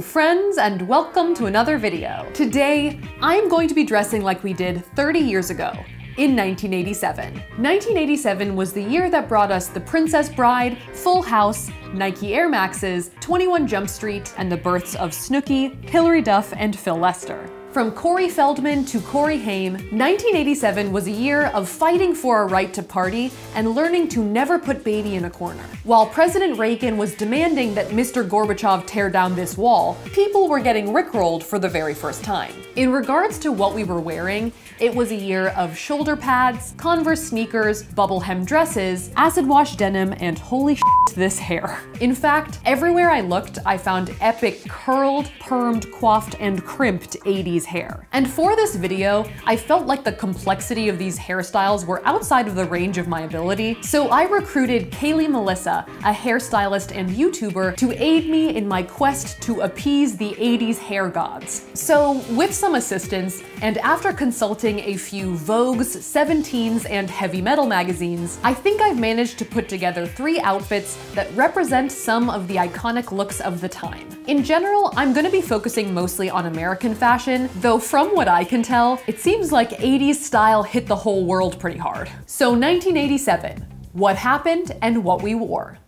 Friends, and welcome to another video. Today, I'm going to be dressing like we did 30 years ago, in 1987. 1987 was the year that brought us The Princess Bride, Full House, Nike Air Maxes, 21 Jump Street, and the births of Snooki, Hilary Duff, and Phil Lester. From Corey Feldman to Corey Haim, 1987 was a year of fighting for our right to party and learning to never put baby in a corner. While President Reagan was demanding that Mr. Gorbachev tear down this wall, people were getting rickrolled for the very first time. In regards to what we were wearing, it was a year of shoulder pads, Converse sneakers, bubble hem dresses, acid wash denim, and holy shit, this hair. In fact, everywhere I looked, I found epic curled, permed, coiffed, and crimped 80s hair. And for this video, I felt like the complexity of these hairstyles were outside of the range of my ability, so I recruited Kayley Melissa, a hairstylist and YouTuber, to aid me in my quest to appease the 80s hair gods. So with some assistance, and after consulting a few Vogues, 17s, and heavy metal magazines, I think I've managed to put together three outfits that represent some of the iconic looks of the time. In general, I'm gonna be focusing mostly on American fashion, though from what I can tell, it seems like 80s style hit the whole world pretty hard. So 1987, what happened and what we wore.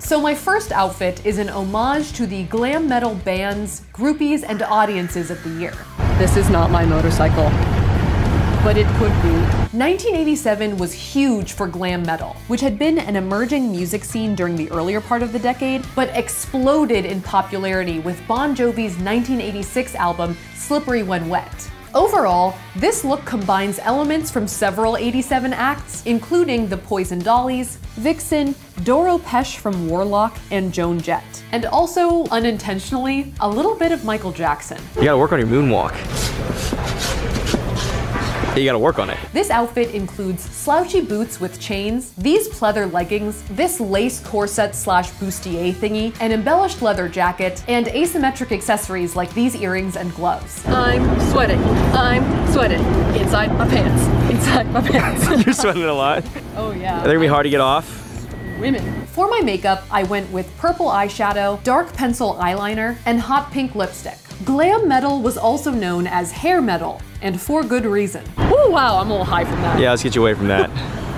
So my first outfit is an homage to the glam metal bands, groupies, and audiences of the year. This is not my motorcycle but it could be. 1987 was huge for glam metal, which had been an emerging music scene during the earlier part of the decade, but exploded in popularity with Bon Jovi's 1986 album Slippery When Wet. Overall, this look combines elements from several 87 acts, including the Poison Dollies, Vixen, Doro Pesch from Warlock, and Joan Jett. And also, unintentionally, a little bit of Michael Jackson. You gotta work on your moonwalk. You gotta work on it. This outfit includes slouchy boots with chains, these pleather leggings, this lace corset slash bustier thingy, an embellished leather jacket, and asymmetric accessories like these earrings and gloves. I'm sweating. I'm sweating. Inside my pants. Inside my pants. You're sweating a lot. Oh yeah. Are they gonna be hard to get off? Women. For my makeup, I went with purple eyeshadow, dark pencil eyeliner, and hot pink lipstick. Glam metal was also known as hair metal, and for good reason. Oh wow, I'm a little high from that. Yeah, let's get you away from that.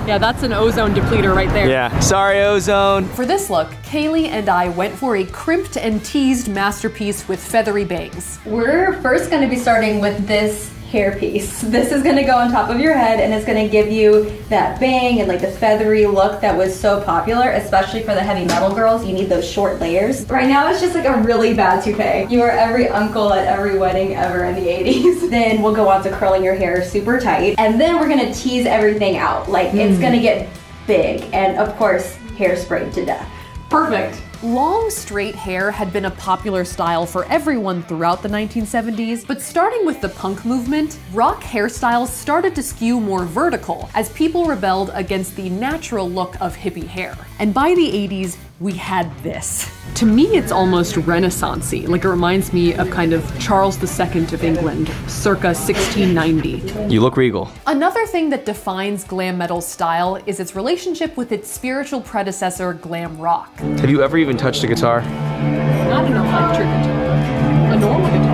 yeah, that's an ozone depleter right there. Yeah, sorry ozone. For this look, Kayley and I went for a crimped and teased masterpiece with feathery bangs. We're first gonna be starting with this hairpiece. This is gonna go on top of your head and it's gonna give you that bang and like the feathery look that was so popular, especially for the heavy metal girls. You need those short layers. Right now it's just like a really bad toupee. You are every uncle at every wedding ever in the 80s. then we'll go on to curling your hair super tight. And then we're gonna tease everything out. Like mm. it's gonna get big and of course hairspray to death. Perfect. Long, straight hair had been a popular style for everyone throughout the 1970s, but starting with the punk movement, rock hairstyles started to skew more vertical as people rebelled against the natural look of hippie hair. And by the 80s, we had this. To me, it's almost Renaissancey. Like it reminds me of kind of Charles II of England, circa 1690. You look regal. Another thing that defines glam metal style is its relationship with its spiritual predecessor, glam rock. Have you ever even touched a guitar? Not an electric guitar. A normal guitar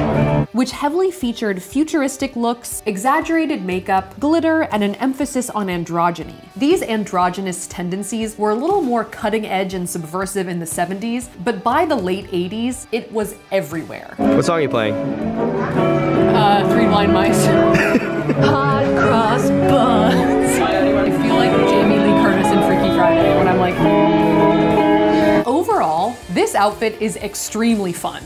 which heavily featured futuristic looks, exaggerated makeup, glitter, and an emphasis on androgyny. These androgynous tendencies were a little more cutting edge and subversive in the 70s, but by the late 80s, it was everywhere. What song are you playing? Uh, Three Blind Mice. Hot cross buns. I feel like Jamie Lee Curtis in Freaky Friday when I'm like, Overall, this outfit is extremely fun.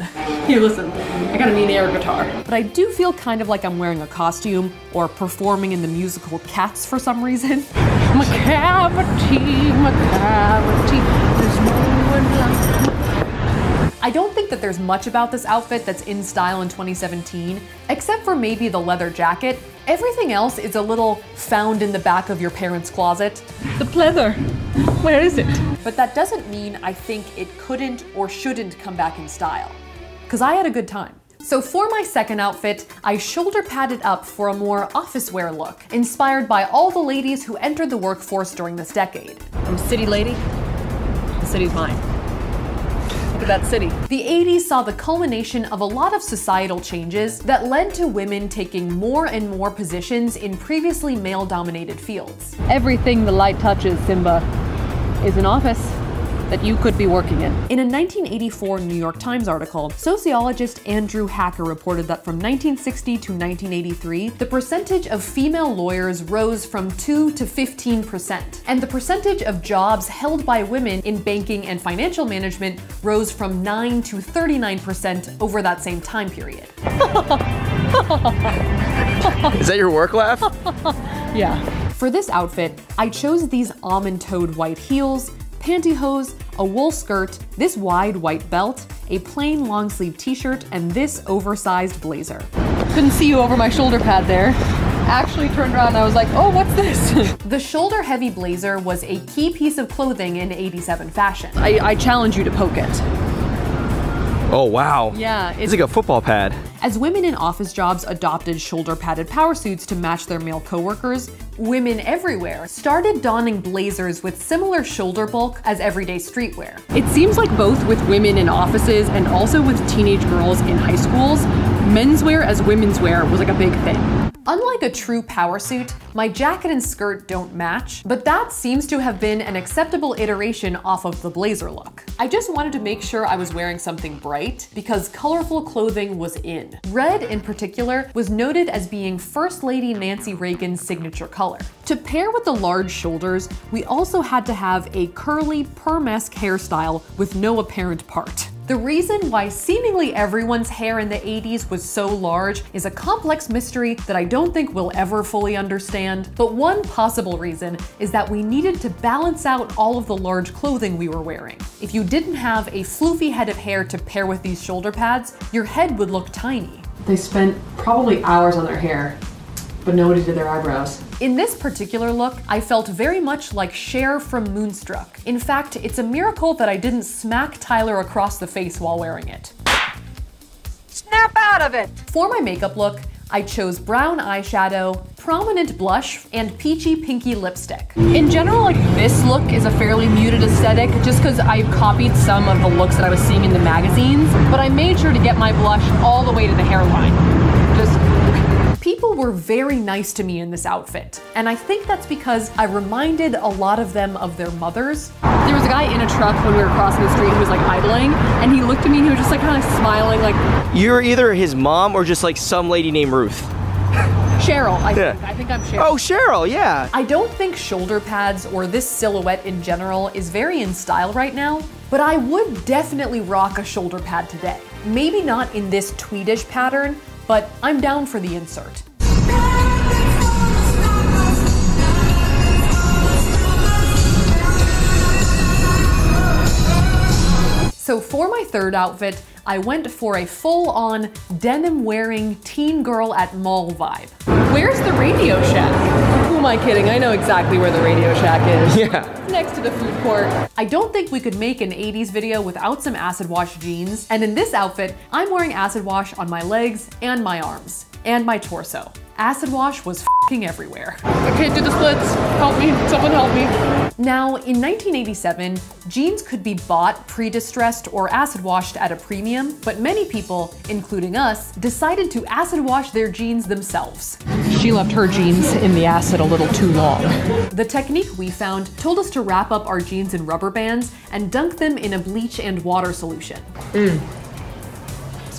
Here, listen, I got a mean air guitar. But I do feel kind of like I'm wearing a costume or performing in the musical Cats for some reason. Macavity, Macavity, there's no one like I don't think that there's much about this outfit that's in style in 2017, except for maybe the leather jacket. Everything else is a little found in the back of your parents' closet. The pleather, where is it? But that doesn't mean I think it couldn't or shouldn't come back in style. Because I had a good time. So for my second outfit, I shoulder padded up for a more office wear look, inspired by all the ladies who entered the workforce during this decade. I'm a city lady, the city's mine. At that city. The 80s saw the culmination of a lot of societal changes that led to women taking more and more positions in previously male dominated fields. Everything the light touches, Simba, is an office that you could be working in. In a 1984 New York Times article, sociologist Andrew Hacker reported that from 1960 to 1983, the percentage of female lawyers rose from 2 to 15%, and the percentage of jobs held by women in banking and financial management rose from 9 to 39% over that same time period. Is that your work laugh? Yeah. For this outfit, I chose these almond-toed white heels, pantyhose, a wool skirt, this wide white belt, a plain long sleeve t-shirt, and this oversized blazer. Couldn't see you over my shoulder pad there. Actually turned around and I was like, oh, what's this? the shoulder heavy blazer was a key piece of clothing in 87 fashion. I, I challenge you to poke it. Oh, wow. Yeah, It's like a football pad. As women in office jobs adopted shoulder padded power suits to match their male coworkers, women everywhere started donning blazers with similar shoulder bulk as everyday streetwear. It seems like both with women in offices and also with teenage girls in high schools, menswear as women's wear was like a big thing. Unlike a true power suit, my jacket and skirt don't match, but that seems to have been an acceptable iteration off of the blazer look. I just wanted to make sure I was wearing something bright because colorful clothing was in. Red, in particular, was noted as being First Lady Nancy Reagan's signature color. To pair with the large shoulders, we also had to have a curly, perm-esque hairstyle with no apparent part. The reason why seemingly everyone's hair in the 80s was so large is a complex mystery that I don't think we'll ever fully understand, but one possible reason is that we needed to balance out all of the large clothing we were wearing. If you didn't have a floofy head of hair to pair with these shoulder pads, your head would look tiny. They spent probably hours on their hair, but nobody did their eyebrows. In this particular look, I felt very much like Cher from Moonstruck. In fact, it's a miracle that I didn't smack Tyler across the face while wearing it. Snap out of it! For my makeup look, I chose brown eyeshadow, prominent blush, and peachy pinky lipstick. In general, like this look is a fairly muted aesthetic just because I copied some of the looks that I was seeing in the magazines, but I made sure to get my blush all the way to the hairline. Just People were very nice to me in this outfit, and I think that's because I reminded a lot of them of their mothers. There was a guy in a truck when we were crossing the street who was like idling, and he looked at me and he was just like kind of smiling, like, You're either his mom or just like some lady named Ruth. Cheryl, I Yeah. think. I think I'm Cheryl. Oh, Cheryl, yeah. I don't think shoulder pads or this silhouette in general is very in style right now, but I would definitely rock a shoulder pad today. Maybe not in this tweedish pattern, but I'm down for the insert. So for my third outfit, I went for a full-on denim-wearing teen girl at mall vibe. Where's the Radio Shack? Who am I kidding? I know exactly where the Radio Shack is. Yeah. Next to the food court. I don't think we could make an 80s video without some acid wash jeans, and in this outfit, I'm wearing acid wash on my legs and my arms, and my torso. Acid wash was fing everywhere. I can't do the splits. Help me. Someone help me. Now, in 1987, jeans could be bought pre-distressed or acid washed at a premium, but many people, including us, decided to acid wash their jeans themselves. She left her jeans in the acid a little too long. The technique we found told us to wrap up our jeans in rubber bands and dunk them in a bleach and water solution. Mm.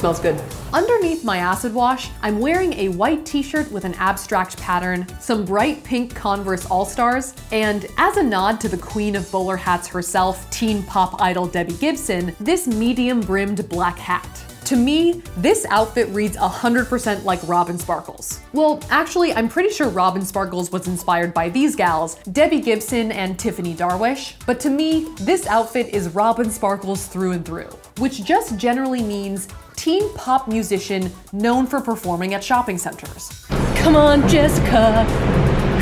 Smells good. Underneath my acid wash, I'm wearing a white t-shirt with an abstract pattern, some bright pink Converse All-Stars, and as a nod to the queen of bowler hats herself, teen pop idol Debbie Gibson, this medium-brimmed black hat. To me, this outfit reads 100% like Robin Sparkles. Well, actually, I'm pretty sure Robin Sparkles was inspired by these gals, Debbie Gibson and Tiffany Darwish, but to me, this outfit is Robin Sparkles through and through, which just generally means teen pop musician known for performing at shopping centers. Come on, Jessica.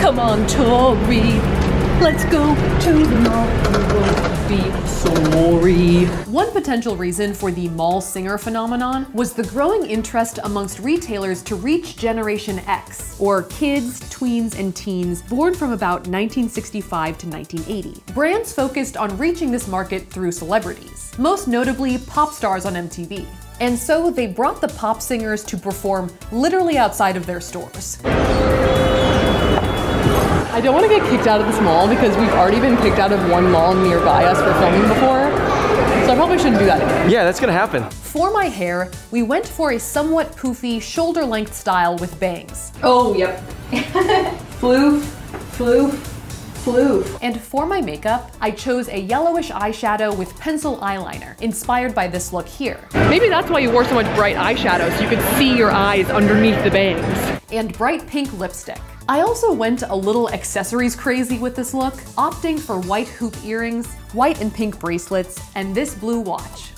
Come on, Tori. Let's go to the mall. Be sorry. One potential reason for the mall singer phenomenon was the growing interest amongst retailers to reach Generation X, or kids, tweens, and teens born from about 1965 to 1980. Brands focused on reaching this market through celebrities. most notably pop stars on MTV. And so they brought the pop singers to perform literally outside of their stores. I don't want to get kicked out of this mall because we've already been kicked out of one mall nearby us for filming before. So I probably shouldn't do that again. Yeah, that's gonna happen. For my hair, we went for a somewhat poofy shoulder length style with bangs. Oh, yep. floof, floof, floof. And for my makeup, I chose a yellowish eyeshadow with pencil eyeliner, inspired by this look here. Maybe that's why you wore so much bright eyeshadow, so you could see your eyes underneath the bangs. and bright pink lipstick. I also went a little accessories crazy with this look, opting for white hoop earrings, white and pink bracelets, and this blue watch.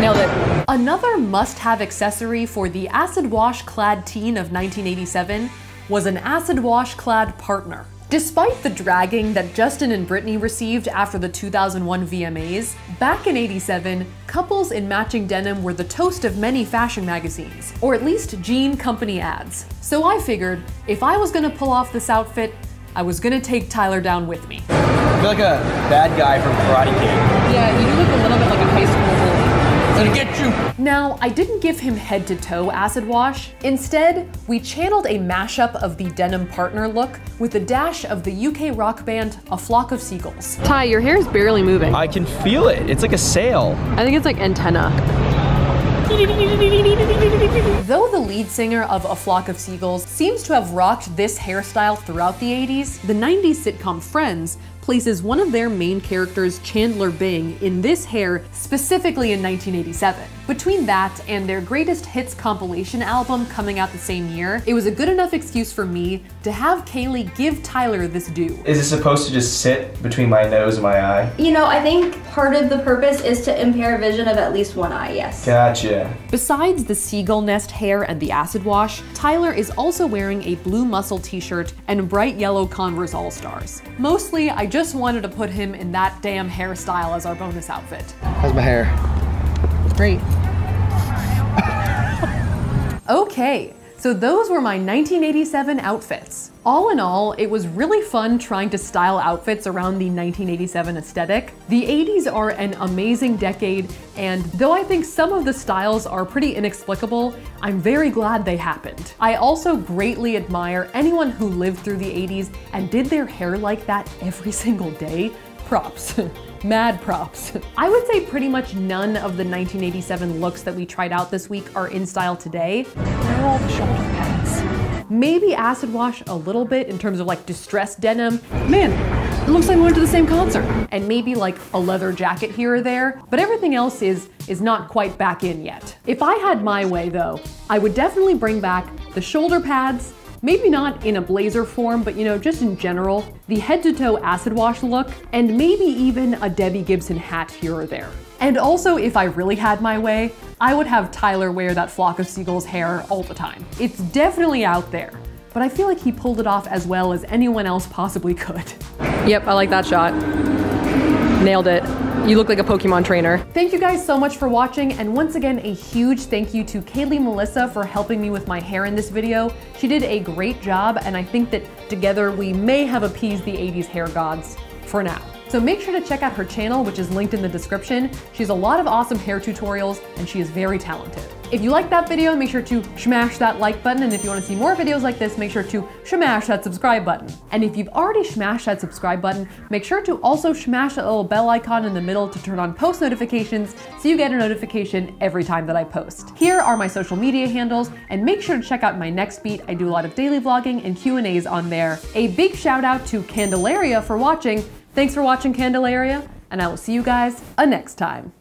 Nailed it. Another must-have accessory for the acid wash clad teen of 1987 was an acid wash clad partner. Despite the dragging that Justin and Britney received after the 2001 VMAs, back in 87, couples in matching denim were the toast of many fashion magazines, or at least jean company ads. So I figured, if I was gonna pull off this outfit, I was gonna take Tyler down with me. I feel like a bad guy from Karate Kid. Yeah, you do look a little bit like a high school bully. Gonna get you. Now, I didn't give him head to toe acid wash. Instead, we channeled a mashup of the denim partner look with a dash of the UK rock band A Flock of Seagulls. Ty, your hair is barely moving. I can feel it. It's like a sail. I think it's like antenna. Though the lead singer of A Flock of Seagulls seems to have rocked this hairstyle throughout the 80s, the 90s sitcom Friends places one of their main characters, Chandler Bing, in this hair specifically in 1987. Between that and their greatest hits compilation album coming out the same year, it was a good enough excuse for me to have Kayley give Tyler this do. Is it supposed to just sit between my nose and my eye? You know, I think part of the purpose is to impair vision of at least one eye, yes. Gotcha. Besides the seagull nest hair and the acid wash, Tyler is also wearing a blue muscle t-shirt and bright yellow Converse All-Stars. Mostly, I just wanted to put him in that damn hairstyle as our bonus outfit. How's my hair? Great. okay, so those were my 1987 outfits. All in all, it was really fun trying to style outfits around the 1987 aesthetic. The 80s are an amazing decade, and though I think some of the styles are pretty inexplicable, I'm very glad they happened. I also greatly admire anyone who lived through the 80s and did their hair like that every single day. Props. Mad props. I would say pretty much none of the 1987 looks that we tried out this week are in style today. They're all the shoulder pads. Maybe acid wash a little bit in terms of like distressed denim. Man, it looks like we went to the same concert. And maybe like a leather jacket here or there, but everything else is is not quite back in yet. If I had my way though, I would definitely bring back the shoulder pads, Maybe not in a blazer form, but you know, just in general, the head to toe acid wash look, and maybe even a Debbie Gibson hat here or there. And also, if I really had my way, I would have Tyler wear that flock of seagulls hair all the time. It's definitely out there, but I feel like he pulled it off as well as anyone else possibly could. Yep, I like that shot. Nailed it. You look like a Pokemon trainer. Thank you guys so much for watching, and once again, a huge thank you to Kayley Melissa for helping me with my hair in this video. She did a great job, and I think that together we may have appeased the 80s hair gods for now. So make sure to check out her channel, which is linked in the description. She has a lot of awesome hair tutorials, and she is very talented. If you liked that video, make sure to smash that like button, and if you want to see more videos like this, make sure to smash that subscribe button. And if you've already smashed that subscribe button, make sure to also smash that little bell icon in the middle to turn on post notifications so you get a notification every time that I post. Here are my social media handles, and make sure to check out my Nextbeat. I do a lot of daily vlogging and Q&As on there. A big shout out to Candelaria for watching. Thanks for watching Candelaria, and I will see you guys a next time.